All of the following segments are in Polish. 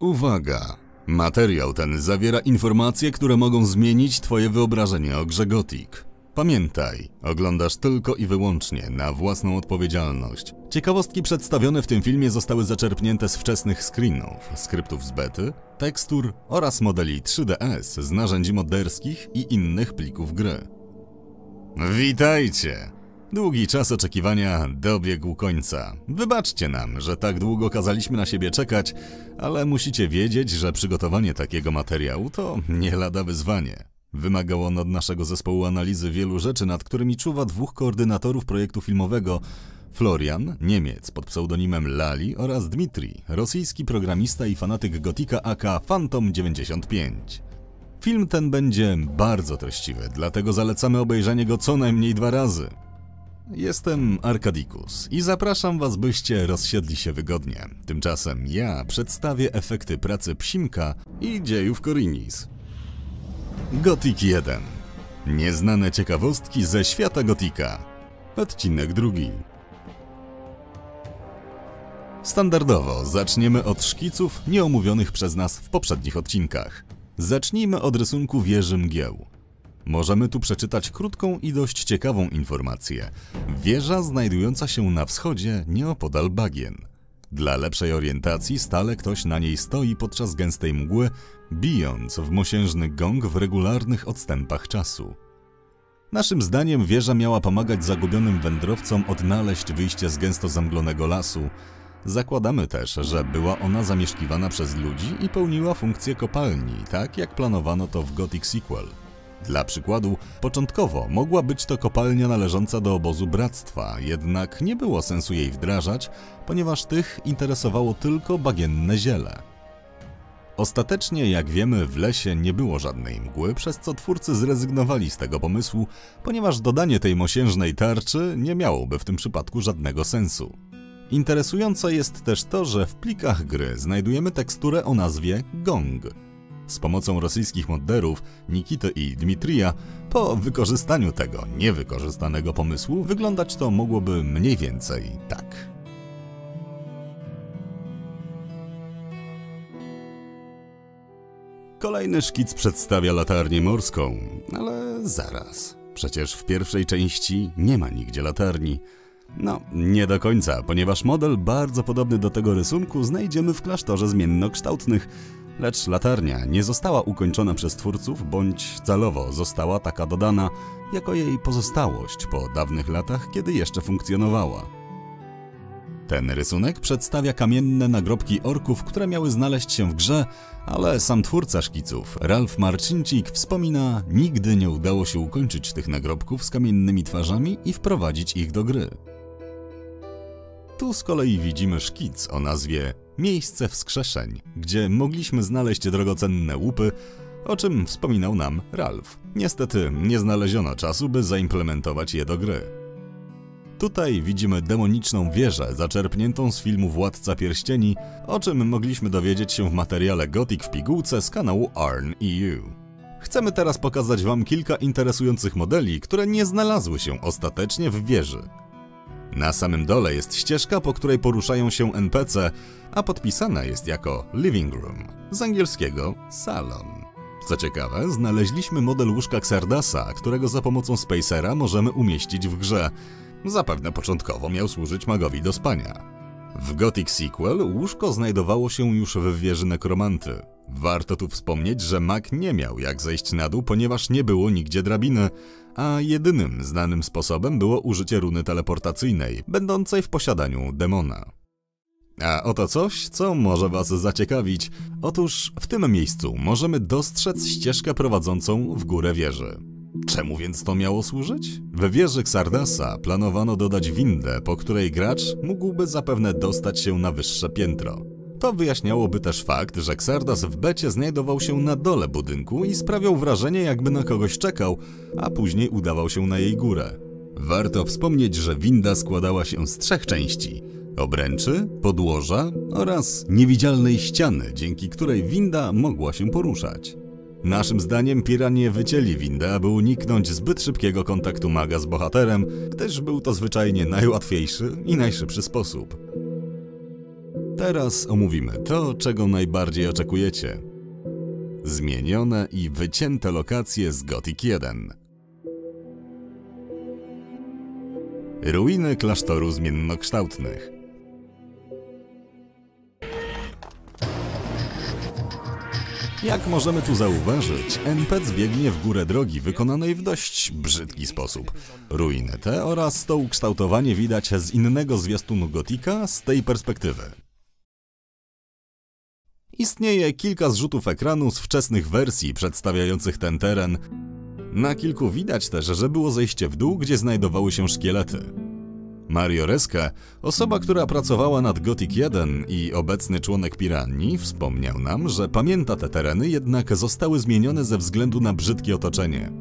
Uwaga! Materiał ten zawiera informacje, które mogą zmienić Twoje wyobrażenie o grze Gothic. Pamiętaj, oglądasz tylko i wyłącznie na własną odpowiedzialność. Ciekawostki przedstawione w tym filmie zostały zaczerpnięte z wczesnych screenów, skryptów z bety, tekstur oraz modeli 3DS z narzędzi moderskich i innych plików gry. Witajcie! Długi czas oczekiwania dobiegł końca. Wybaczcie nam, że tak długo kazaliśmy na siebie czekać, ale musicie wiedzieć, że przygotowanie takiego materiału to nie lada wyzwanie. Wymagało on od naszego zespołu analizy wielu rzeczy, nad którymi czuwa dwóch koordynatorów projektu filmowego Florian, Niemiec pod pseudonimem Lali oraz Dmitri, rosyjski programista i fanatyk gotika AK Phantom 95. Film ten będzie bardzo treściwy, dlatego zalecamy obejrzenie go co najmniej dwa razy. Jestem Arkadikus i zapraszam Was, byście rozsiedli się wygodnie. Tymczasem ja przedstawię efekty pracy Psimka i dziejów Korinis. Gothic 1. Nieznane ciekawostki ze świata Gotika. Odcinek drugi. Standardowo zaczniemy od szkiców nieomówionych przez nas w poprzednich odcinkach. Zacznijmy od rysunku wieży mgieł. Możemy tu przeczytać krótką i dość ciekawą informację. Wieża znajdująca się na wschodzie, nieopodal bagien. Dla lepszej orientacji stale ktoś na niej stoi podczas gęstej mgły, bijąc w mosiężny gong w regularnych odstępach czasu. Naszym zdaniem wieża miała pomagać zagubionym wędrowcom odnaleźć wyjście z gęsto zamglonego lasu. Zakładamy też, że była ona zamieszkiwana przez ludzi i pełniła funkcję kopalni, tak jak planowano to w Gothic Sequel. Dla przykładu, początkowo mogła być to kopalnia należąca do obozu bractwa, jednak nie było sensu jej wdrażać, ponieważ tych interesowało tylko bagienne ziele. Ostatecznie, jak wiemy, w lesie nie było żadnej mgły, przez co twórcy zrezygnowali z tego pomysłu, ponieważ dodanie tej mosiężnej tarczy nie miałoby w tym przypadku żadnego sensu. Interesujące jest też to, że w plikach gry znajdujemy teksturę o nazwie Gong. Z pomocą rosyjskich modderów Nikity i Dmitrija, po wykorzystaniu tego niewykorzystanego pomysłu, wyglądać to mogłoby mniej więcej tak. Kolejny szkic przedstawia latarnię morską, ale zaraz. Przecież w pierwszej części nie ma nigdzie latarni. No, nie do końca, ponieważ model bardzo podobny do tego rysunku znajdziemy w klasztorze zmiennokształtnych, lecz latarnia nie została ukończona przez twórców, bądź celowo została taka dodana jako jej pozostałość po dawnych latach, kiedy jeszcze funkcjonowała. Ten rysunek przedstawia kamienne nagrobki orków, które miały znaleźć się w grze, ale sam twórca szkiców, Ralf Marcincik, wspomina, nigdy nie udało się ukończyć tych nagrobków z kamiennymi twarzami i wprowadzić ich do gry. Tu z kolei widzimy szkic o nazwie Miejsce wskrzeszeń, gdzie mogliśmy znaleźć drogocenne łupy, o czym wspominał nam Ralf. Niestety nie znaleziono czasu, by zaimplementować je do gry. Tutaj widzimy demoniczną wieżę zaczerpniętą z filmu Władca Pierścieni, o czym mogliśmy dowiedzieć się w materiale Gothic w pigułce z kanału Arn EU. Chcemy teraz pokazać Wam kilka interesujących modeli, które nie znalazły się ostatecznie w wieży. Na samym dole jest ścieżka, po której poruszają się NPC, a podpisana jest jako Living Room, z angielskiego salon. Co ciekawe, znaleźliśmy model łóżka Xardasa, którego za pomocą Spacera możemy umieścić w grze. Zapewne początkowo miał służyć magowi do spania. W Gothic Sequel łóżko znajdowało się już w wieży nekromanty. Warto tu wspomnieć, że mag nie miał jak zejść na dół, ponieważ nie było nigdzie drabiny, a jedynym znanym sposobem było użycie runy teleportacyjnej, będącej w posiadaniu demona. A oto coś, co może Was zaciekawić. Otóż w tym miejscu możemy dostrzec ścieżkę prowadzącą w górę wieży. Czemu więc to miało służyć? W wieży Xardasa planowano dodać windę, po której gracz mógłby zapewne dostać się na wyższe piętro. To wyjaśniałoby też fakt, że Xardas w becie znajdował się na dole budynku i sprawiał wrażenie, jakby na kogoś czekał, a później udawał się na jej górę. Warto wspomnieć, że winda składała się z trzech części: obręczy, podłoża oraz niewidzialnej ściany, dzięki której winda mogła się poruszać. Naszym zdaniem piranie wycięli windę, aby uniknąć zbyt szybkiego kontaktu maga z bohaterem, gdyż był to zwyczajnie najłatwiejszy i najszybszy sposób. Teraz omówimy to, czego najbardziej oczekujecie. Zmienione i wycięte lokacje z Gothic 1. Ruiny klasztoru zmiennokształtnych. Jak możemy tu zauważyć, NPC biegnie w górę drogi wykonanej w dość brzydki sposób. Ruiny te oraz to ukształtowanie widać z innego zwiastunu Gotika z tej perspektywy. Istnieje kilka zrzutów ekranu z wczesnych wersji przedstawiających ten teren. Na kilku widać też, że było zejście w dół, gdzie znajdowały się szkielety. Mario Reska, osoba, która pracowała nad Gothic 1 i obecny członek Piranni, wspomniał nam, że pamięta te tereny, jednak zostały zmienione ze względu na brzydkie otoczenie.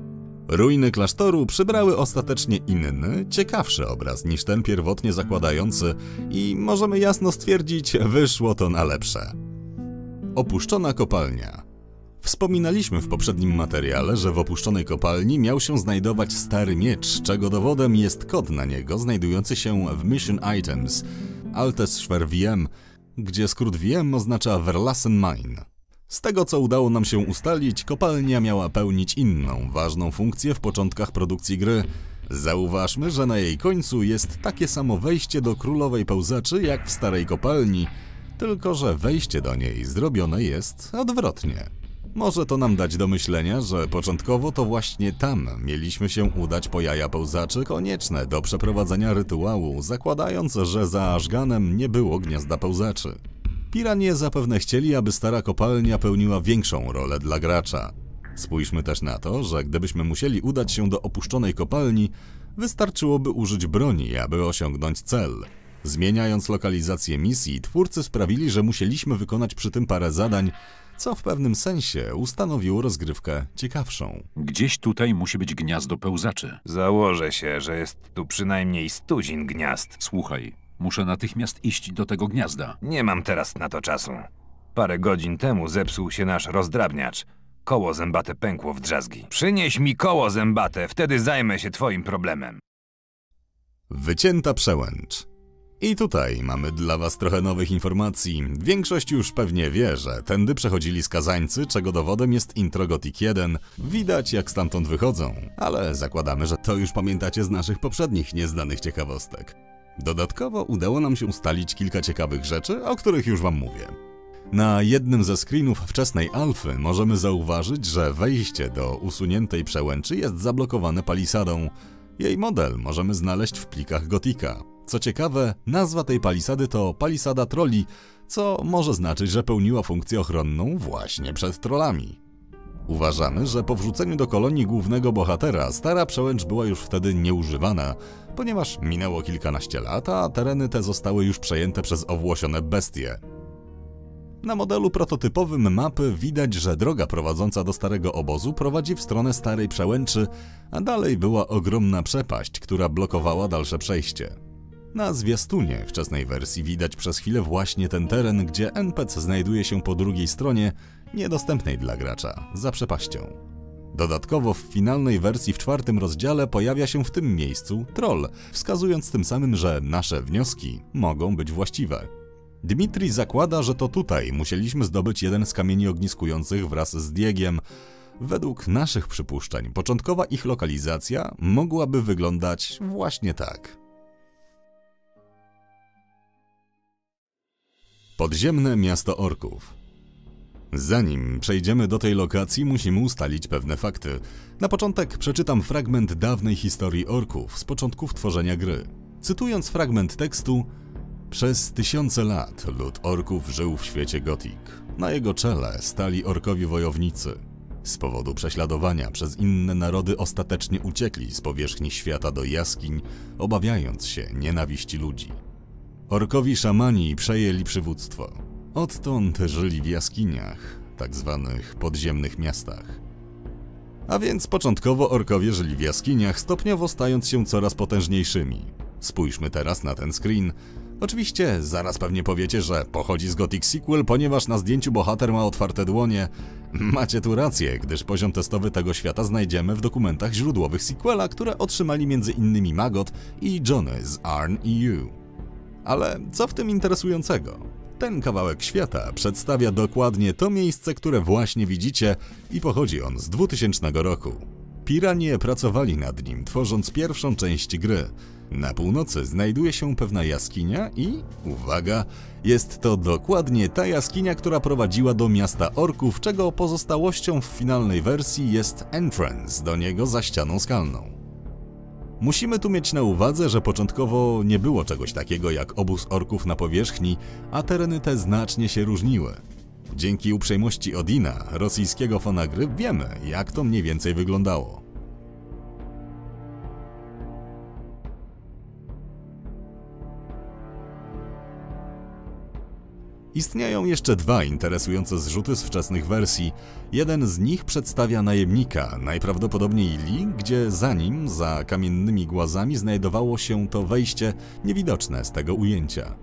Ruiny klasztoru przybrały ostatecznie inny, ciekawszy obraz niż ten pierwotnie zakładający i możemy jasno stwierdzić, wyszło to na lepsze. Opuszczona kopalnia. Wspominaliśmy w poprzednim materiale, że w opuszczonej kopalni miał się znajdować stary miecz, czego dowodem jest kod na niego znajdujący się w Mission Items, Altes Schwer VM, gdzie skrót VM oznacza Verlassen Mine. Z tego co udało nam się ustalić, kopalnia miała pełnić inną, ważną funkcję w początkach produkcji gry. Zauważmy, że na jej końcu jest takie samo wejście do królowej pełzaczy jak w starej kopalni, tylko że wejście do niej zrobione jest odwrotnie. Może to nam dać do myślenia, że początkowo to właśnie tam mieliśmy się udać po jaja pełzaczy konieczne do przeprowadzenia rytuału, zakładając, że za Ażganem nie było gniazda pełzaczy. Piranie zapewne chcieli, aby stara kopalnia pełniła większą rolę dla gracza. Spójrzmy też na to, że gdybyśmy musieli udać się do opuszczonej kopalni, wystarczyłoby użyć broni, aby osiągnąć cel. Zmieniając lokalizację misji, twórcy sprawili, że musieliśmy wykonać przy tym parę zadań, co w pewnym sensie ustanowiło rozgrywkę ciekawszą. Gdzieś tutaj musi być gniazdo pełzaczy. Założę się, że jest tu przynajmniej stuzin gniazd. Słuchaj, muszę natychmiast iść do tego gniazda. Nie mam teraz na to czasu. Parę godzin temu zepsuł się nasz rozdrabniacz. Koło zębate pękło w drzazgi. Przynieś mi koło zębate, wtedy zajmę się twoim problemem. Wycięta przełęcz. I tutaj mamy dla Was trochę nowych informacji. Większość już pewnie wie, że tędy przechodzili skazańcy, czego dowodem jest intro Gothic 1. Widać jak stamtąd wychodzą, ale zakładamy, że to już pamiętacie z naszych poprzednich nieznanych ciekawostek. Dodatkowo udało nam się ustalić kilka ciekawych rzeczy, o których już Wam mówię. Na jednym ze screenów wczesnej alfy możemy zauważyć, że wejście do usuniętej przełęczy jest zablokowane palisadą. Jej model możemy znaleźć w plikach Gotika. Co ciekawe, nazwa tej palisady to palisada troli, co może znaczyć, że pełniła funkcję ochronną właśnie przed trollami. Uważamy, że po wrzuceniu do kolonii głównego bohatera stara przełęcz była już wtedy nieużywana, ponieważ minęło kilkanaście lat, a tereny te zostały już przejęte przez owłosione bestie. Na modelu prototypowym mapy widać, że droga prowadząca do starego obozu prowadzi w stronę starej przełęczy, a dalej była ogromna przepaść, która blokowała dalsze przejście. Na zwiastunie wczesnej wersji widać przez chwilę właśnie ten teren, gdzie NPC znajduje się po drugiej stronie, niedostępnej dla gracza, za przepaścią. Dodatkowo w finalnej wersji w czwartym rozdziale pojawia się w tym miejscu troll, wskazując tym samym, że nasze wnioski mogą być właściwe. Dmitri zakłada, że to tutaj musieliśmy zdobyć jeden z kamieni ogniskujących wraz z Diegiem. Według naszych przypuszczeń, początkowa ich lokalizacja mogłaby wyglądać właśnie tak. Podziemne miasto orków. Zanim przejdziemy do tej lokacji, musimy ustalić pewne fakty. Na początek przeczytam fragment dawnej historii orków z początków tworzenia gry. Cytując fragment tekstu, przez tysiące lat lud orków żył w świecie Gothic. Na jego czele stali orkowi wojownicy. Z powodu prześladowania przez inne narody ostatecznie uciekli z powierzchni świata do jaskiń, obawiając się nienawiści ludzi. Orkowi szamani przejęli przywództwo. Odtąd żyli w jaskiniach, tak zwanych podziemnych miastach. A więc początkowo orkowie żyli w jaskiniach, stopniowo stając się coraz potężniejszymi. Spójrzmy teraz na ten screen. Oczywiście, zaraz pewnie powiecie, że pochodzi z Gothic Sequel, ponieważ na zdjęciu bohater ma otwarte dłonie. Macie tu rację, gdyż poziom testowy tego świata znajdziemy w dokumentach źródłowych sequela, które otrzymali m.in. Magot i Johnny z Arn EU. Ale co w tym interesującego? Ten kawałek świata przedstawia dokładnie to miejsce, które właśnie widzicie i pochodzi on z 2000 roku. Piranie pracowali nad nim, tworząc pierwszą część gry. Na północy znajduje się pewna jaskinia i, uwaga, jest to dokładnie ta jaskinia, która prowadziła do miasta orków, czego pozostałością w finalnej wersji jest entrance do niego za ścianą skalną. Musimy tu mieć na uwadze, że początkowo nie było czegoś takiego jak obóz orków na powierzchni, a tereny te znacznie się różniły. Dzięki uprzejmości Odina, rosyjskiego fana gry, wiemy, jak to mniej więcej wyglądało. Istnieją jeszcze dwa interesujące zrzuty z wczesnych wersji. Jeden z nich przedstawia najemnika, najprawdopodobniej Li, gdzie za nim, za kamiennymi głazami, znajdowało się to wejście niewidoczne z tego ujęcia.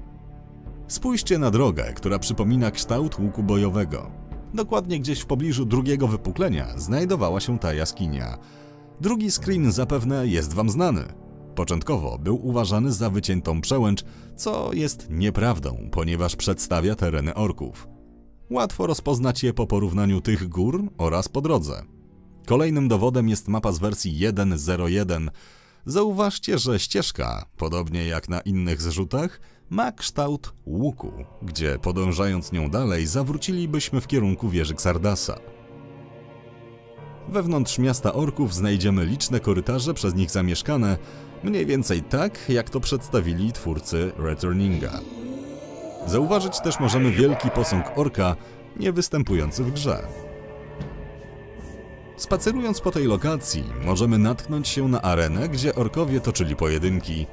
Spójrzcie na drogę, która przypomina kształt łuku bojowego. Dokładnie gdzieś w pobliżu drugiego wypuklenia znajdowała się ta jaskinia. Drugi screen zapewne jest Wam znany. Początkowo był uważany za wyciętą przełęcz, co jest nieprawdą, ponieważ przedstawia tereny orków. Łatwo rozpoznać je po porównaniu tych gór oraz po drodze. Kolejnym dowodem jest mapa z wersji 1.01. Zauważcie, że ścieżka, podobnie jak na innych zrzutach, ma kształt łuku, gdzie podążając nią dalej zawrócilibyśmy w kierunku wieży Xardasa. Wewnątrz miasta orków znajdziemy liczne korytarze przez nich zamieszkane, mniej więcej tak, jak to przedstawili twórcy Returninga. Zauważyć też możemy wielki posąg orka, nie występujący w grze. Spacerując po tej lokacji, możemy natknąć się na arenę, gdzie orkowie toczyli pojedynki.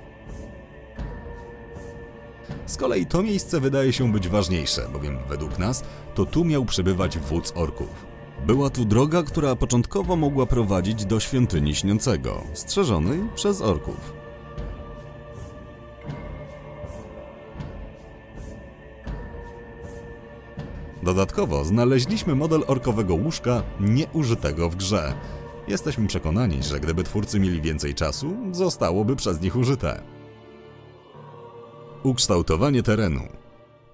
Z kolei to miejsce wydaje się być ważniejsze, bowiem według nas to tu miał przebywać wódz orków. Była tu droga, która początkowo mogła prowadzić do świątyni śniącego, strzeżonej przez orków. Dodatkowo znaleźliśmy model orkowego łóżka nieużytego w grze. Jesteśmy przekonani, że gdyby twórcy mieli więcej czasu, zostałoby przez nich użyte. Ukształtowanie terenu.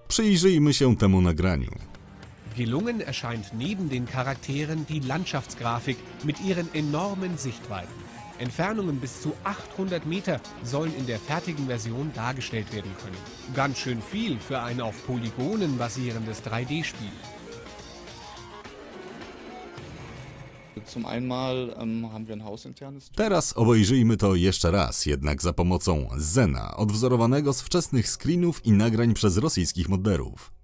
Przyjrzyjmy się temu nagraniu. Gelungen erscheint neben den Charakteren die Landschaftsgrafik mit ihren enormen Sichtweiten. Entfernungen bis zu 800 Meter sollen in der fertigen Version dargestellt werden können. Ganz schön viel für ein auf Polygonen basierendes 3D-Spiel. Zum einmal ähm, haben wir ein hausinternes Teraz obejrzyjmy to jeszcze raz, jednak za pomocą Zena, odwzorowanego z wczesnych screenów i nagrań przez rosyjskich modderów.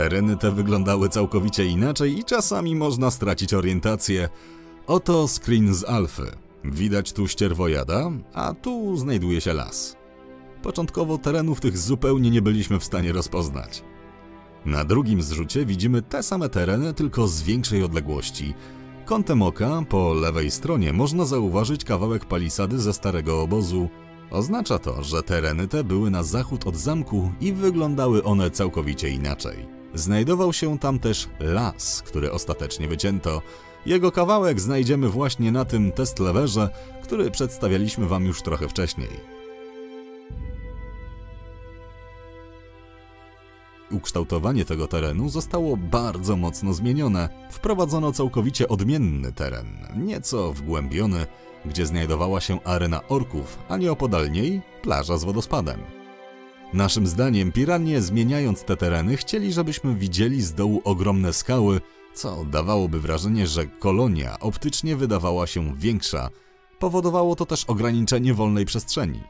Tereny te wyglądały całkowicie inaczej i czasami można stracić orientację. Oto screen z alfy. Widać tu ścierwojada, a tu znajduje się las. Początkowo terenów tych zupełnie nie byliśmy w stanie rozpoznać. Na drugim zrzucie widzimy te same tereny, tylko z większej odległości. Kątem oka, po lewej stronie, można zauważyć kawałek palisady ze starego obozu. Oznacza to, że tereny te były na zachód od zamku i wyglądały one całkowicie inaczej. Znajdował się tam też las, który ostatecznie wycięto. Jego kawałek znajdziemy właśnie na tym test leverze, który przedstawialiśmy wam już trochę wcześniej. Ukształtowanie tego terenu zostało bardzo mocno zmienione. Wprowadzono całkowicie odmienny teren, nieco wgłębiony, gdzie znajdowała się arena orków, a nieopodal niej plaża z wodospadem. Naszym zdaniem piranie zmieniając te tereny chcieli, żebyśmy widzieli z dołu ogromne skały, co dawałoby wrażenie, że kolonia optycznie wydawała się większa. Powodowało to też ograniczenie wolnej przestrzeni.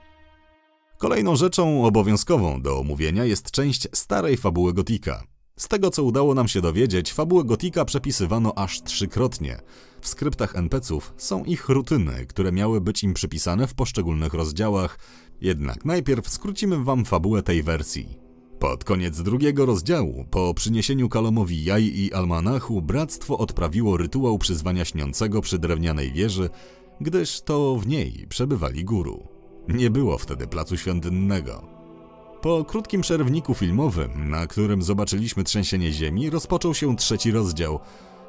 Kolejną rzeczą obowiązkową do omówienia jest część starej fabuły Gotika. Z tego co udało nam się dowiedzieć, fabułę Gotika przepisywano aż trzykrotnie. W skryptach NPC-ów są ich rutyny, które miały być im przypisane w poszczególnych rozdziałach, jednak najpierw skrócimy wam fabułę tej wersji. Pod koniec drugiego rozdziału, po przyniesieniu Kalomowi jaj i almanachu, bractwo odprawiło rytuał przyzwania śniącego przy drewnianej wieży, gdyż to w niej przebywali guru. Nie było wtedy placu świątynnego. Po krótkim przerwniku filmowym, na którym zobaczyliśmy trzęsienie ziemi, rozpoczął się trzeci rozdział.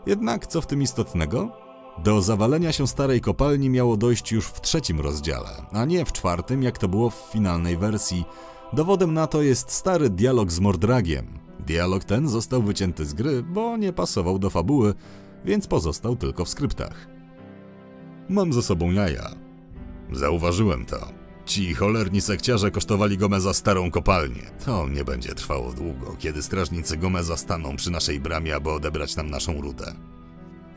Jednak co w tym istotnego? Do zawalenia się starej kopalni miało dojść już w trzecim rozdziale, a nie w czwartym, jak to było w finalnej wersji. Dowodem na to jest stary dialog z Mordragiem. Dialog ten został wycięty z gry, bo nie pasował do fabuły, więc pozostał tylko w skryptach. Mam ze sobą jaja. Zauważyłem to. Ci cholerni sekciarze kosztowali Gomeza starą kopalnię. To nie będzie trwało długo, kiedy strażnicy Gomeza staną przy naszej bramie, aby odebrać nam naszą rudę.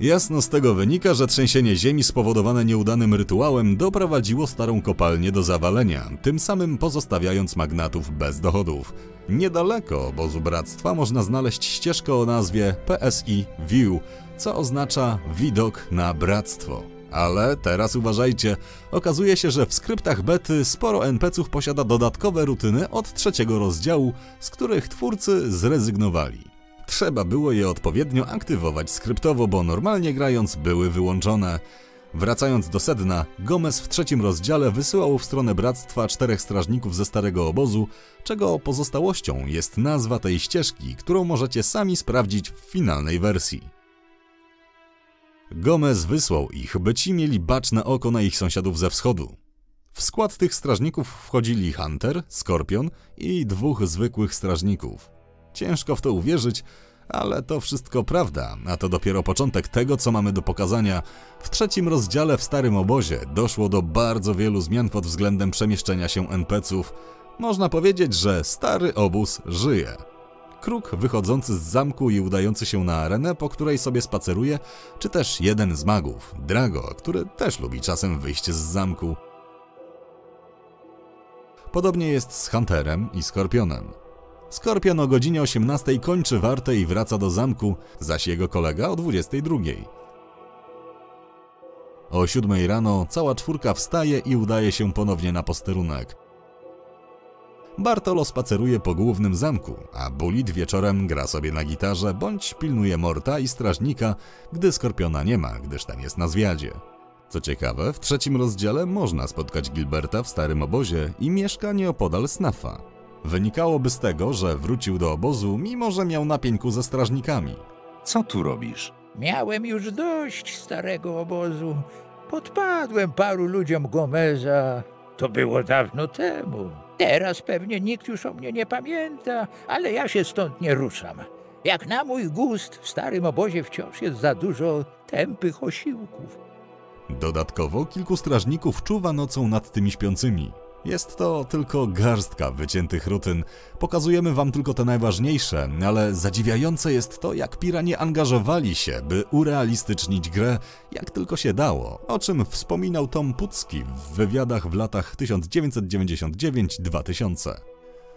Jasno z tego wynika, że trzęsienie ziemi spowodowane nieudanym rytuałem doprowadziło starą kopalnię do zawalenia, tym samym pozostawiając magnatów bez dochodów. Niedaleko obozu bractwa można znaleźć ścieżkę o nazwie PSI View, co oznacza widok na bractwo. Ale teraz uważajcie, okazuje się, że w skryptach bety sporo NPC-ów posiada dodatkowe rutyny od trzeciego rozdziału, z których twórcy zrezygnowali. Trzeba było je odpowiednio aktywować skryptowo, bo normalnie grając były wyłączone. Wracając do sedna, Gomez w trzecim rozdziale wysyłał w stronę bractwa czterech strażników ze starego obozu, czego pozostałością jest nazwa tej ścieżki, którą możecie sami sprawdzić w finalnej wersji. Gomez wysłał ich, by ci mieli baczne oko na ich sąsiadów ze wschodu. W skład tych strażników wchodzili Hunter, Skorpion i dwóch zwykłych strażników. Ciężko w to uwierzyć, ale to wszystko prawda, a to dopiero początek tego, co mamy do pokazania. W trzecim rozdziale w Starym Obozie doszło do bardzo wielu zmian pod względem przemieszczenia się NPC-ów. Można powiedzieć, że Stary Obóz żyje. Kruk wychodzący z zamku i udający się na arenę, po której sobie spaceruje, czy też jeden z magów, Drago, który też lubi czasem wyjść z zamku. Podobnie jest z Hunterem i Skorpionem. Skorpion o godzinie 18 kończy wartę i wraca do zamku, zaś jego kolega o 22. O 7 rano cała czwórka wstaje i udaje się ponownie na posterunek. Bartolo spaceruje po głównym zamku, a Bulit wieczorem gra sobie na gitarze bądź pilnuje Morta i strażnika, gdy Skorpiona nie ma, gdyż ten jest na zwiadzie. Co ciekawe, w trzecim rozdziale można spotkać Gilberta w starym obozie i mieszka nieopodal Snafa. Wynikałoby z tego, że wrócił do obozu, mimo że miał napięku ze strażnikami. Co tu robisz? Miałem już dość starego obozu. Podpadłem paru ludziom Gomeza. To było dawno temu. Teraz pewnie nikt już o mnie nie pamięta, ale ja się stąd nie ruszam. Jak na mój gust, w starym obozie wciąż jest za dużo tępych osiłków. Dodatkowo kilku strażników czuwa nocą nad tymi śpiącymi. Jest to tylko garstka wyciętych rutyn. Pokazujemy wam tylko te najważniejsze, ale zadziwiające jest to, jak piranie angażowali się, by urealistycznić grę, jak tylko się dało, o czym wspominał Tom Pucki w wywiadach w latach 1999-2000.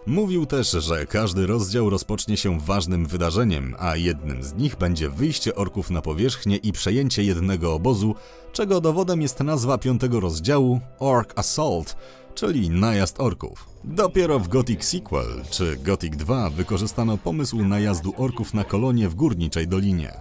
Mówił też, że każdy rozdział rozpocznie się ważnym wydarzeniem, a jednym z nich będzie wyjście orków na powierzchnię i przejęcie jednego obozu, czego dowodem jest nazwa piątego rozdziału Orc Assault, czyli najazd orków. Dopiero w Gothic Sequel czy Gothic 2 wykorzystano pomysł najazdu orków na kolonie w górniczej dolinie.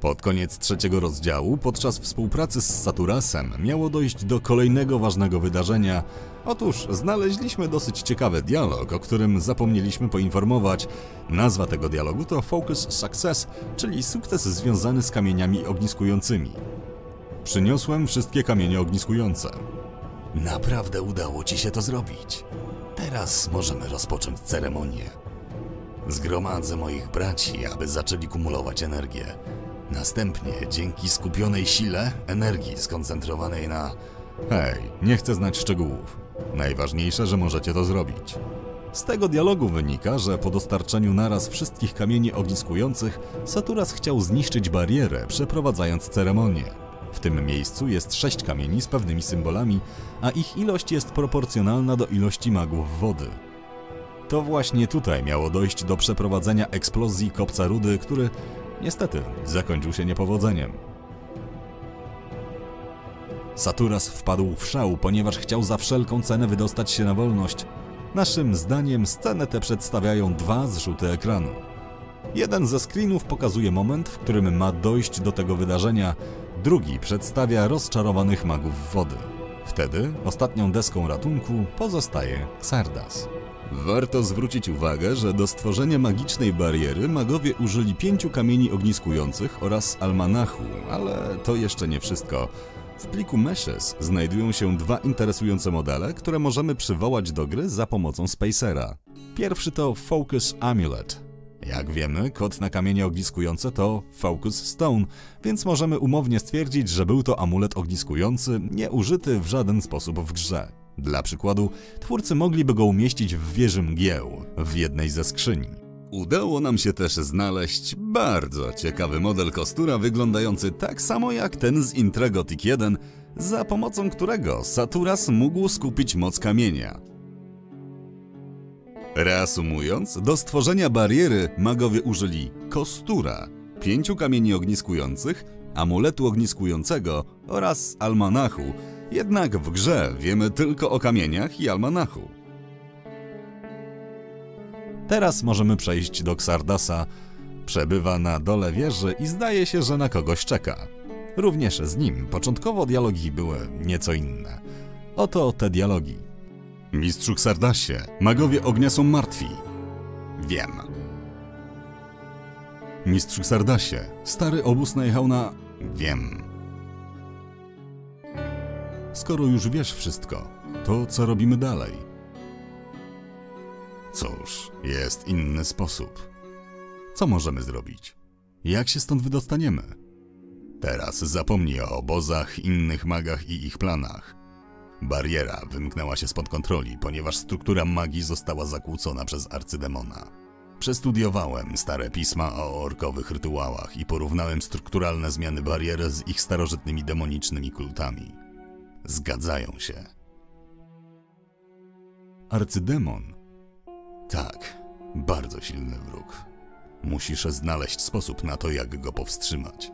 Pod koniec trzeciego rozdziału, podczas współpracy z Saturasem, miało dojść do kolejnego ważnego wydarzenia. Otóż znaleźliśmy dosyć ciekawy dialog, o którym zapomnieliśmy poinformować. Nazwa tego dialogu to Focus Success, czyli sukces związany z kamieniami ogniskującymi. Przyniosłem wszystkie kamienie ogniskujące. Naprawdę udało ci się to zrobić. Teraz możemy rozpocząć ceremonię. Zgromadzę moich braci, aby zaczęli kumulować energię. Następnie, dzięki skupionej sile, energii skoncentrowanej na. Hej, nie chcę znać szczegółów. Najważniejsze, że możecie to zrobić. Z tego dialogu wynika, że po dostarczeniu naraz wszystkich kamieni ogniskujących, Saturas chciał zniszczyć barierę, przeprowadzając ceremonię. W tym miejscu jest sześć kamieni z pewnymi symbolami, a ich ilość jest proporcjonalna do ilości magów wody. To właśnie tutaj miało dojść do przeprowadzenia eksplozji kopca rudy, który niestety zakończył się niepowodzeniem. Saturas wpadł w szał, ponieważ chciał za wszelką cenę wydostać się na wolność. Naszym zdaniem scenę tę przedstawiają dwa zrzuty ekranu. Jeden ze screenów pokazuje moment, w którym ma dojść do tego wydarzenia, drugi przedstawia rozczarowanych magów wody. Wtedy ostatnią deską ratunku pozostaje Xardas. Warto zwrócić uwagę, że do stworzenia magicznej bariery magowie użyli pięciu kamieni ogniskujących oraz almanachu, ale to jeszcze nie wszystko. W pliku Meshes znajdują się dwa interesujące modele, które możemy przywołać do gry za pomocą Spacera. Pierwszy to Focus Amulet. Jak wiemy, kod na kamienie ogniskujące to Focus Stone, więc możemy umownie stwierdzić, że był to amulet ogniskujący, nie użyty w żaden sposób w grze. Dla przykładu, twórcy mogliby go umieścić w wieży mgieł, w jednej ze skrzyni. Udało nam się też znaleźć bardzo ciekawy model kostura wyglądający tak samo jak ten z Intragotic 1, za pomocą którego Saturas mógł skupić moc kamienia. Reasumując, do stworzenia bariery magowie użyli kostura, pięciu kamieni ogniskujących, amuletu ogniskującego oraz almanachu, jednak w grze wiemy tylko o kamieniach i almanachu. Teraz możemy przejść do Xardasa. Przebywa na dole wieży i zdaje się, że na kogoś czeka. Również z nim początkowo dialogi były nieco inne. Oto te dialogi. Mistrzu Xardasie, magowie ognia są martwi. Wiem. Mistrzu Xardasie, stary obóz najechał na... Wiem. Skoro już wiesz wszystko, to co robimy dalej? Cóż, jest inny sposób. Co możemy zrobić? Jak się stąd wydostaniemy? Teraz zapomnij o obozach, innych magach i ich planach. Bariera wymknęła się spod kontroli, ponieważ struktura magii została zakłócona przez arcydemona. Przestudiowałem stare pisma o orkowych rytuałach i porównałem strukturalne zmiany bariery z ich starożytnymi demonicznymi kultami. Zgadzają się. Arcydemon? Tak, bardzo silny wróg. Musisz znaleźć sposób na to, jak go powstrzymać.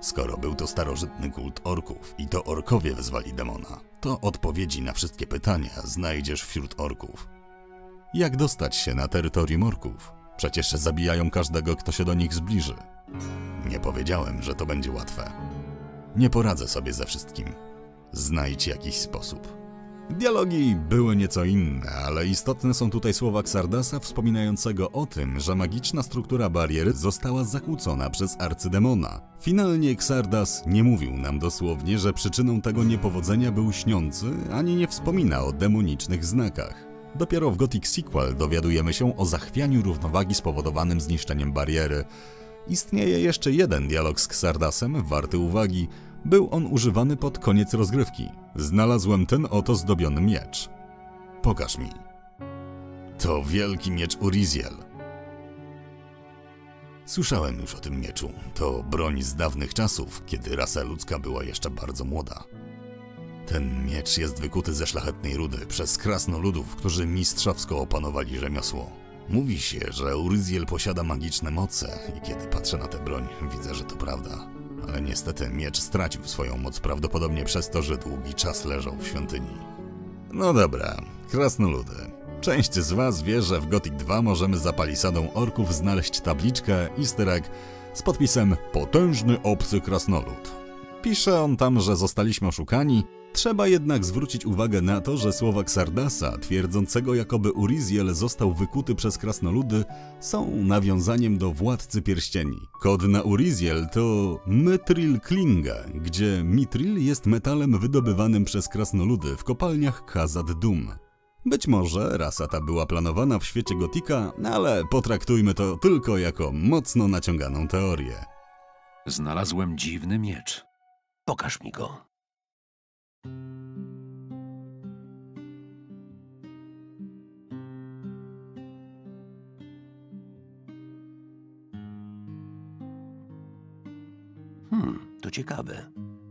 Skoro był to starożytny kult orków i to orkowie wezwali demona, to odpowiedzi na wszystkie pytania znajdziesz wśród orków. Jak dostać się na terytorium orków? Przecież zabijają każdego, kto się do nich zbliży. Nie powiedziałem, że to będzie łatwe. Nie poradzę sobie ze wszystkim. Znajdź jakiś sposób. Dialogi były nieco inne, ale istotne są tutaj słowa Xardasa wspominającego o tym, że magiczna struktura bariery została zakłócona przez arcydemona. Finalnie Xardas nie mówił nam dosłownie, że przyczyną tego niepowodzenia był śniący, ani nie wspomina o demonicznych znakach. Dopiero w Gothic Sequel dowiadujemy się o zachwianiu równowagi spowodowanym zniszczeniem bariery. Istnieje jeszcze jeden dialog z Xardasem, warty uwagi, był on używany pod koniec rozgrywki. Znalazłem ten oto zdobiony miecz. Pokaż mi. To wielki miecz Uriziel. Słyszałem już o tym mieczu. To broń z dawnych czasów, kiedy rasa ludzka była jeszcze bardzo młoda. Ten miecz jest wykuty ze szlachetnej rudy przez krasnoludów, którzy mistrzowsko opanowali rzemiosło. Mówi się, że Uryziel posiada magiczne moce i kiedy patrzę na tę broń, widzę, że to prawda ale niestety miecz stracił swoją moc prawdopodobnie przez to, że długi czas leżał w świątyni. No dobra, krasnoludy. Część z was wie, że w Gothic 2 możemy za palisadą orków znaleźć tabliczkę easter egg z podpisem Potężny obcy krasnolud. Pisze on tam, że zostaliśmy oszukani, Trzeba jednak zwrócić uwagę na to, że słowa Xardasa, twierdzącego jakoby Uriziel został wykuty przez krasnoludy, są nawiązaniem do Władcy Pierścieni. Kod na Uriziel to Mitril Klinga, gdzie Mitril jest metalem wydobywanym przez krasnoludy w kopalniach Khazad Dum. Być może rasa ta była planowana w świecie gotika, ale potraktujmy to tylko jako mocno naciąganą teorię. Znalazłem dziwny miecz. Pokaż mi go. Hmm, to ciekawe.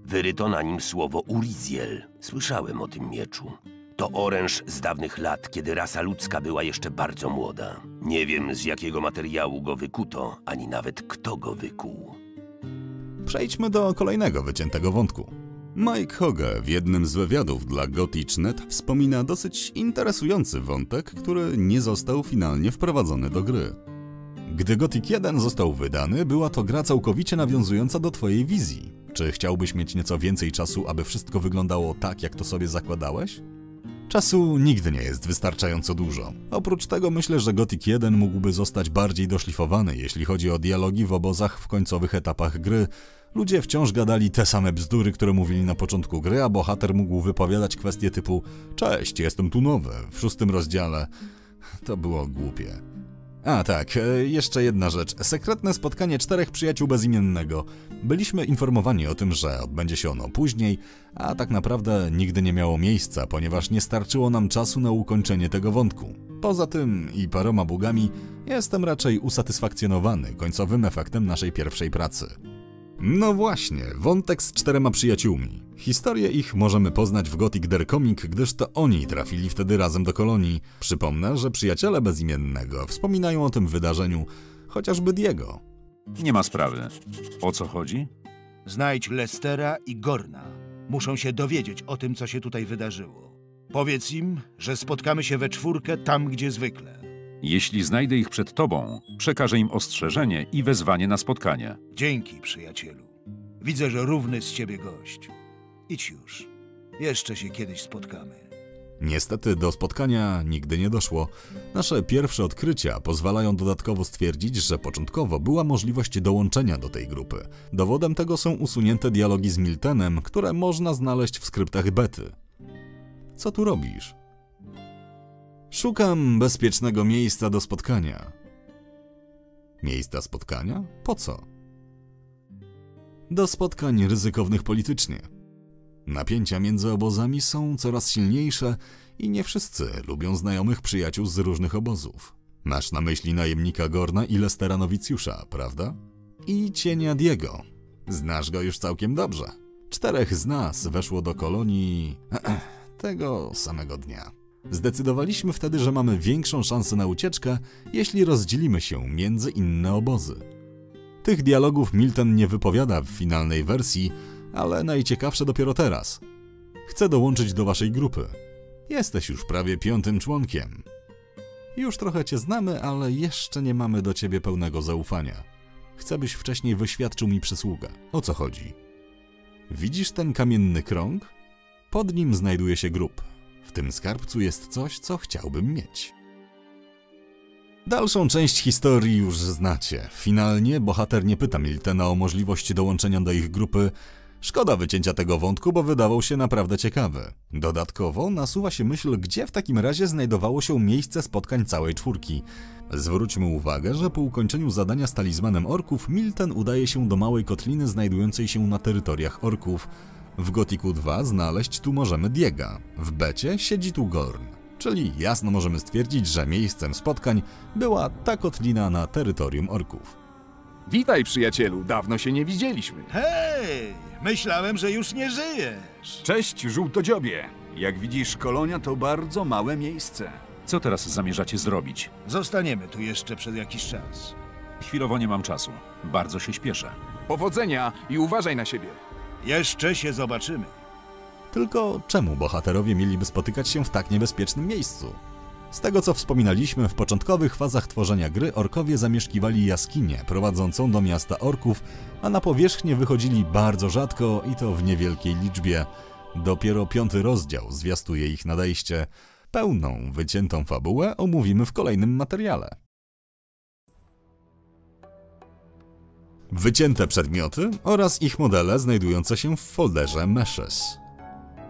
Wyryto na nim słowo Uriziel. Słyszałem o tym mieczu. To oręż z dawnych lat, kiedy rasa ludzka była jeszcze bardzo młoda. Nie wiem, z jakiego materiału go wykuto, ani nawet kto go wykuł. Przejdźmy do kolejnego wyciętego wątku. Mike Hoge w jednym z wywiadów dla Gothic.net wspomina dosyć interesujący wątek, który nie został finalnie wprowadzony do gry. Gdy Gothic 1 został wydany, była to gra całkowicie nawiązująca do Twojej wizji. Czy chciałbyś mieć nieco więcej czasu, aby wszystko wyglądało tak, jak to sobie zakładałeś? Czasu nigdy nie jest wystarczająco dużo. Oprócz tego myślę, że Gothic 1 mógłby zostać bardziej doszlifowany, jeśli chodzi o dialogi w obozach w końcowych etapach gry. Ludzie wciąż gadali te same bzdury, które mówili na początku gry, a bohater mógł wypowiadać kwestie typu Cześć, jestem tu nowy, w szóstym rozdziale. To było głupie. A tak, e, jeszcze jedna rzecz. Sekretne spotkanie czterech przyjaciół bezimiennego. Byliśmy informowani o tym, że odbędzie się ono później, a tak naprawdę nigdy nie miało miejsca, ponieważ nie starczyło nam czasu na ukończenie tego wątku. Poza tym i paroma bugami jestem raczej usatysfakcjonowany końcowym efektem naszej pierwszej pracy. No właśnie, wątek z czterema przyjaciółmi. Historię ich możemy poznać w Gothic Der Comic, gdyż to oni trafili wtedy razem do kolonii. Przypomnę, że przyjaciele bezimiennego wspominają o tym wydarzeniu, chociażby Diego. Nie ma sprawy. O co chodzi? Znajdź Lestera i Gorna. Muszą się dowiedzieć o tym, co się tutaj wydarzyło. Powiedz im, że spotkamy się we czwórkę tam, gdzie zwykle. Jeśli znajdę ich przed tobą, przekażę im ostrzeżenie i wezwanie na spotkanie. Dzięki, przyjacielu. Widzę, że równy z ciebie gość. Idź już. Jeszcze się kiedyś spotkamy. Niestety do spotkania nigdy nie doszło. Nasze pierwsze odkrycia pozwalają dodatkowo stwierdzić, że początkowo była możliwość dołączenia do tej grupy. Dowodem tego są usunięte dialogi z Miltenem, które można znaleźć w skryptach bety. Co tu robisz? Szukam bezpiecznego miejsca do spotkania. Miejsca spotkania? Po co? Do spotkań ryzykownych politycznie. Napięcia między obozami są coraz silniejsze i nie wszyscy lubią znajomych przyjaciół z różnych obozów. Masz na myśli najemnika Gorna i Lestera Nowicjusza, prawda? I cienia Diego. Znasz go już całkiem dobrze. Czterech z nas weszło do kolonii tego samego dnia. Zdecydowaliśmy wtedy, że mamy większą szansę na ucieczkę, jeśli rozdzielimy się między inne obozy. Tych dialogów Milton nie wypowiada w finalnej wersji, ale najciekawsze dopiero teraz. Chcę dołączyć do waszej grupy. Jesteś już prawie piątym członkiem. Już trochę cię znamy, ale jeszcze nie mamy do ciebie pełnego zaufania. Chcę, byś wcześniej wyświadczył mi przysługę. O co chodzi? Widzisz ten kamienny krąg? Pod nim znajduje się grób. W tym skarbcu jest coś, co chciałbym mieć. Dalszą część historii już znacie. Finalnie bohater nie pyta Miltena o możliwość dołączenia do ich grupy. Szkoda wycięcia tego wątku, bo wydawał się naprawdę ciekawy. Dodatkowo nasuwa się myśl, gdzie w takim razie znajdowało się miejsce spotkań całej czwórki. Zwróćmy uwagę, że po ukończeniu zadania z talizmanem orków, Milten udaje się do małej kotliny znajdującej się na terytoriach orków. W Gotiku 2 znaleźć tu możemy Diega, w Becie siedzi tu Gorn. Czyli jasno możemy stwierdzić, że miejscem spotkań była ta kotlina na terytorium orków. Witaj, przyjacielu, dawno się nie widzieliśmy. Hej! Myślałem, że już nie żyjesz. Cześć, żółtodziobie. Jak widzisz, kolonia to bardzo małe miejsce. Co teraz zamierzacie zrobić? Zostaniemy tu jeszcze przez jakiś czas. Chwilowo nie mam czasu. Bardzo się śpieszę. Powodzenia i uważaj na siebie. Jeszcze się zobaczymy. Tylko czemu bohaterowie mieliby spotykać się w tak niebezpiecznym miejscu? Z tego co wspominaliśmy, w początkowych fazach tworzenia gry orkowie zamieszkiwali jaskinię prowadzącą do miasta orków, a na powierzchnię wychodzili bardzo rzadko i to w niewielkiej liczbie. Dopiero piąty rozdział zwiastuje ich nadejście. Pełną, wyciętą fabułę omówimy w kolejnym materiale. Wycięte przedmioty oraz ich modele znajdujące się w folderze Meshes.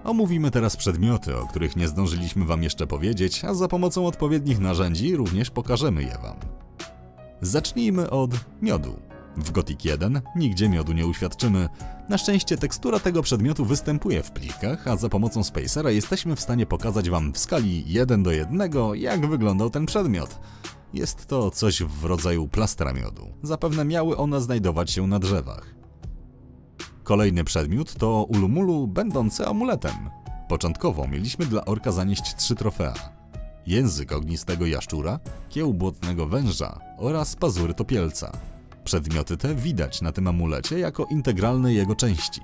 Omówimy teraz przedmioty, o których nie zdążyliśmy Wam jeszcze powiedzieć, a za pomocą odpowiednich narzędzi również pokażemy je Wam. Zacznijmy od miodu. W Gothic 1 nigdzie miodu nie uświadczymy. Na szczęście tekstura tego przedmiotu występuje w plikach, a za pomocą Spacera jesteśmy w stanie pokazać Wam w skali 1 do 1, jak wyglądał ten przedmiot. Jest to coś w rodzaju plastra miodu. Zapewne miały one znajdować się na drzewach. Kolejny przedmiot to ulumulu będący amuletem. Początkowo mieliśmy dla orka zanieść trzy trofea. Język ognistego jaszczura, kieł błotnego węża oraz pazury topielca. Przedmioty te widać na tym amulecie jako integralne jego części.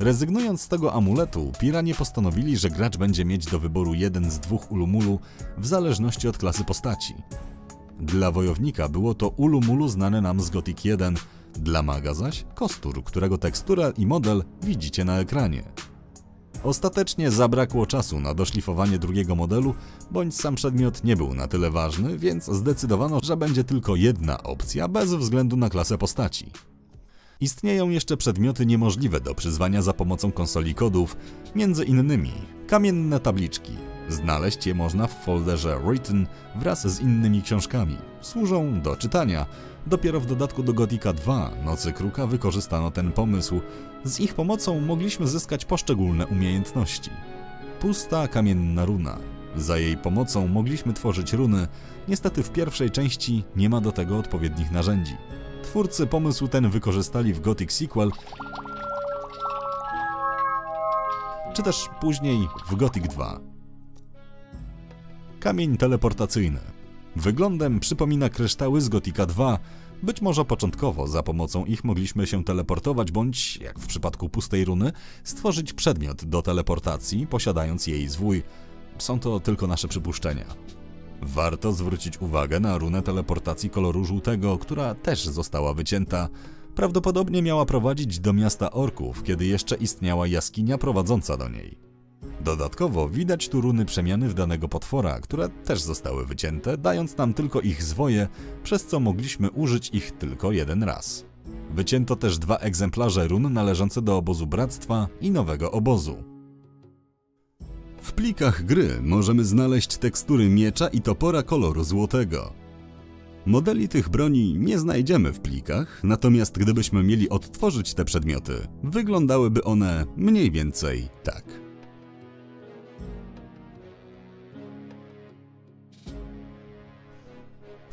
Rezygnując z tego amuletu, piranie postanowili, że gracz będzie mieć do wyboru jeden z dwóch ulumulu w zależności od klasy postaci. Dla wojownika było to ulumulu znane nam z Gothic 1, dla maga zaś kostur, którego tekstura i model widzicie na ekranie. Ostatecznie zabrakło czasu na doszlifowanie drugiego modelu, bądź sam przedmiot nie był na tyle ważny, więc zdecydowano, że będzie tylko jedna opcja bez względu na klasę postaci. Istnieją jeszcze przedmioty niemożliwe do przyzwania za pomocą konsoli kodów, między innymi kamienne tabliczki. Znaleźć je można w folderze Written wraz z innymi książkami. Służą do czytania. Dopiero w dodatku do Gotika 2 Nocy Kruka wykorzystano ten pomysł. Z ich pomocą mogliśmy zyskać poszczególne umiejętności. Pusta kamienna runa. Za jej pomocą mogliśmy tworzyć runy. Niestety w pierwszej części nie ma do tego odpowiednich narzędzi. Twórcy pomysł ten wykorzystali w Gothic Sequel, czy też później w Gothic 2. Kamień teleportacyjny. Wyglądem przypomina kryształy z Gotika 2. Być może początkowo za pomocą ich mogliśmy się teleportować, bądź, jak w przypadku pustej runy, stworzyć przedmiot do teleportacji, posiadając jej zwój. Są to tylko nasze przypuszczenia. Warto zwrócić uwagę na runę teleportacji koloru żółtego, która też została wycięta. Prawdopodobnie miała prowadzić do miasta orków, kiedy jeszcze istniała jaskinia prowadząca do niej. Dodatkowo widać tu runy przemiany w danego potwora, które też zostały wycięte, dając nam tylko ich zwoje, przez co mogliśmy użyć ich tylko jeden raz. Wycięto też dwa egzemplarze run należące do obozu Bractwa i nowego obozu. W plikach gry możemy znaleźć tekstury miecza i topora koloru złotego. Modeli tych broni nie znajdziemy w plikach, natomiast gdybyśmy mieli odtworzyć te przedmioty, wyglądałyby one mniej więcej tak.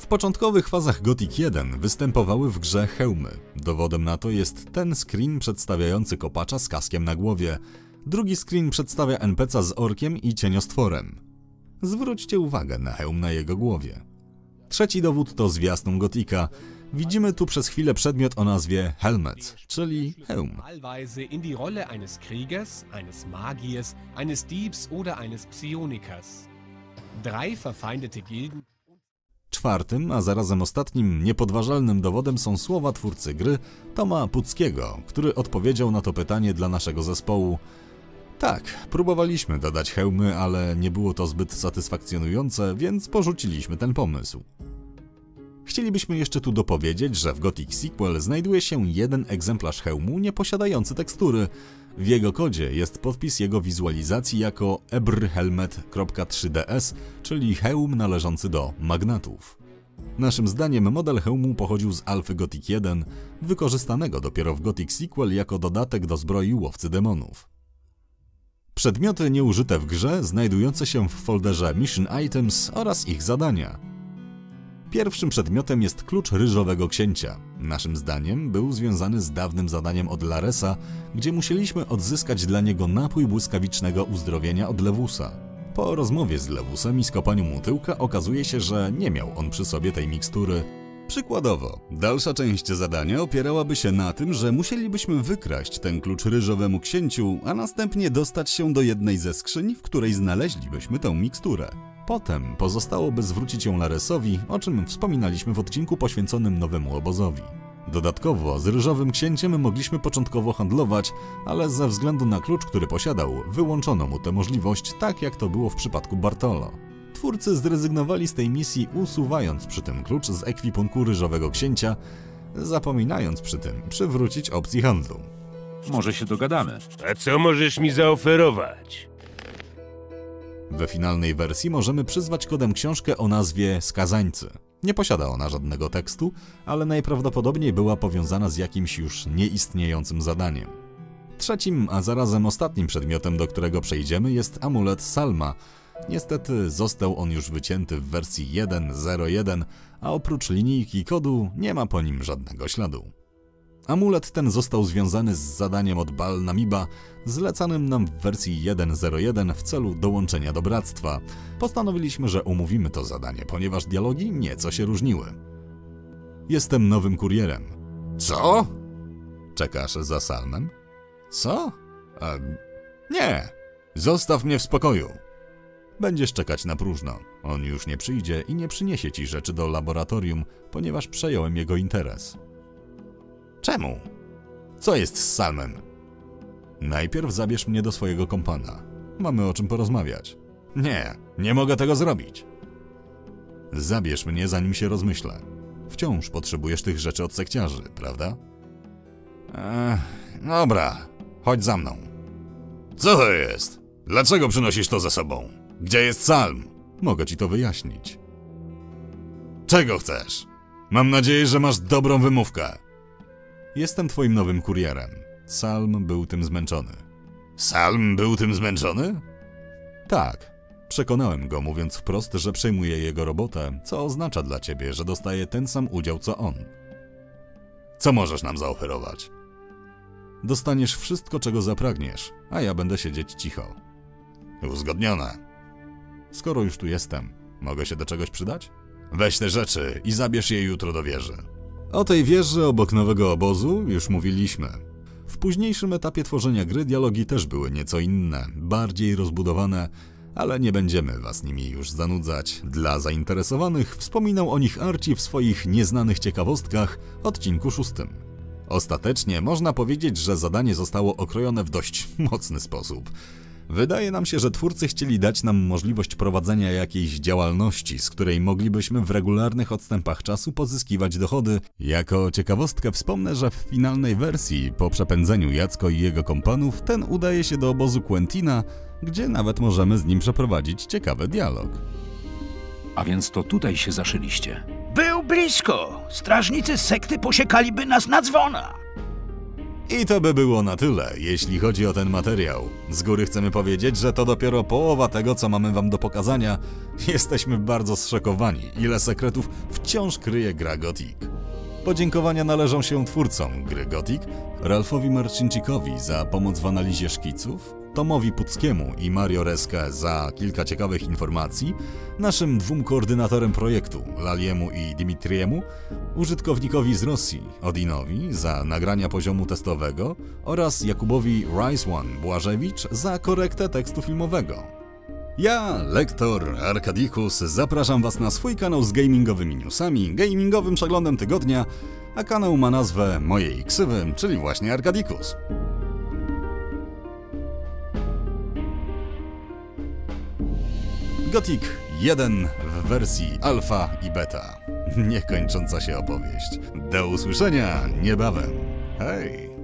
W początkowych fazach Gothic 1 występowały w grze hełmy. Dowodem na to jest ten screen przedstawiający kopacza z kaskiem na głowie. Drugi screen przedstawia NPC'a z orkiem i cieniostworem. Zwróćcie uwagę na hełm na jego głowie. Trzeci dowód to zwiastun Gotika. Widzimy tu przez chwilę przedmiot o nazwie Helmet, czyli hełm. Czwartym, a zarazem ostatnim niepodważalnym dowodem są słowa twórcy gry Toma Puckiego, który odpowiedział na to pytanie dla naszego zespołu. Tak, próbowaliśmy dodać hełmy, ale nie było to zbyt satysfakcjonujące, więc porzuciliśmy ten pomysł. Chcielibyśmy jeszcze tu dopowiedzieć, że w Gothic Sequel znajduje się jeden egzemplarz hełmu nieposiadający tekstury. W jego kodzie jest podpis jego wizualizacji jako ebrhelmet.3ds, czyli hełm należący do magnatów. Naszym zdaniem model hełmu pochodził z Alfy Gothic 1, wykorzystanego dopiero w Gothic Sequel jako dodatek do zbroi łowcy demonów. Przedmioty nieużyte w grze znajdujące się w folderze Mission Items oraz ich zadania. Pierwszym przedmiotem jest klucz ryżowego księcia. Naszym zdaniem był związany z dawnym zadaniem od Laresa, gdzie musieliśmy odzyskać dla niego napój błyskawicznego uzdrowienia od Lewusa. Po rozmowie z Lewusem i skopaniu mu tyłka okazuje się, że nie miał on przy sobie tej mikstury. Przykładowo, dalsza część zadania opierałaby się na tym, że musielibyśmy wykraść ten klucz ryżowemu księciu, a następnie dostać się do jednej ze skrzyń, w której znaleźlibyśmy tę miksturę. Potem pozostałoby zwrócić ją Laresowi, o czym wspominaliśmy w odcinku poświęconym nowemu obozowi. Dodatkowo z ryżowym księciem mogliśmy początkowo handlować, ale ze względu na klucz, który posiadał, wyłączono mu tę możliwość, tak jak to było w przypadku Bartolo. Twórcy zrezygnowali z tej misji, usuwając przy tym klucz z ekwipunku ryżowego księcia, zapominając przy tym przywrócić opcji handlu. Może się dogadamy. A co możesz mi zaoferować? We finalnej wersji możemy przyzwać kodem książkę o nazwie Skazańcy. Nie posiada ona żadnego tekstu, ale najprawdopodobniej była powiązana z jakimś już nieistniejącym zadaniem. Trzecim, a zarazem ostatnim przedmiotem, do którego przejdziemy, jest amulet Salma. Niestety został on już wycięty w wersji 1.0.1, a oprócz linijki kodu nie ma po nim żadnego śladu. Amulet ten został związany z zadaniem od Bal Namiba, zlecanym nam w wersji 1.0.1 w celu dołączenia do bractwa. Postanowiliśmy, że umówimy to zadanie, ponieważ dialogi nieco się różniły. Jestem nowym kurierem. Co? Czekasz za Salmem? Co? A, nie, zostaw mnie w spokoju. Będziesz czekać na próżno. On już nie przyjdzie i nie przyniesie ci rzeczy do laboratorium, ponieważ przejąłem jego interes. Czemu? Co jest z Salmem? Najpierw zabierz mnie do swojego kompana. Mamy o czym porozmawiać. Nie, nie mogę tego zrobić. Zabierz mnie, zanim się rozmyślę. Wciąż potrzebujesz tych rzeczy od sekciarzy, prawda? Ech, dobra, chodź za mną. Co to jest? Dlaczego przynosisz to ze sobą? Gdzie jest Salm? Mogę ci to wyjaśnić. Czego chcesz? Mam nadzieję, że masz dobrą wymówkę. Jestem twoim nowym kurierem. Salm był tym zmęczony. Salm był tym zmęczony? Tak. Przekonałem go, mówiąc wprost, że przejmuję jego robotę, co oznacza dla ciebie, że dostaje ten sam udział co on. Co możesz nam zaoferować? Dostaniesz wszystko, czego zapragniesz, a ja będę siedzieć cicho. Uzgodnione. Skoro już tu jestem, mogę się do czegoś przydać? Weź te rzeczy i zabierz je jutro do wieży. O tej wieży obok nowego obozu już mówiliśmy. W późniejszym etapie tworzenia gry dialogi też były nieco inne, bardziej rozbudowane, ale nie będziemy was nimi już zanudzać. Dla zainteresowanych wspominał o nich Arci w swoich nieznanych ciekawostkach, odcinku szóstym. Ostatecznie można powiedzieć, że zadanie zostało okrojone w dość mocny sposób. Wydaje nam się, że twórcy chcieli dać nam możliwość prowadzenia jakiejś działalności, z której moglibyśmy w regularnych odstępach czasu pozyskiwać dochody. Jako ciekawostkę wspomnę, że w finalnej wersji, po przepędzeniu Jacko i jego kompanów, ten udaje się do obozu Quentina, gdzie nawet możemy z nim przeprowadzić ciekawy dialog. A więc to tutaj się zaszyliście. Był blisko. Strażnicy sekty posiekaliby nas na dzwona. I to by było na tyle, jeśli chodzi o ten materiał. Z góry chcemy powiedzieć, że to dopiero połowa tego, co mamy wam do pokazania. Jesteśmy bardzo zszokowani, ile sekretów wciąż kryje gra Gothic. Podziękowania należą się twórcom gry Gothic, Ralfowi Marcincikowi za pomoc w analizie szkiców, Tomowi Puckiemu i Mario Reske za kilka ciekawych informacji, naszym dwóm koordynatorem projektu, Laliemu i Dimitriemu, użytkownikowi z Rosji, Odinowi za nagrania poziomu testowego oraz Jakubowi Rice One Błażewicz za korektę tekstu filmowego. Ja, lektor Arkadikus, zapraszam Was na swój kanał z gamingowymi newsami, gamingowym przeglądem tygodnia, a kanał ma nazwę mojej ksywy, czyli właśnie Arkadikus. Gothic 1 w wersji alfa i beta. Niekończąca się opowieść. Do usłyszenia niebawem. Hej!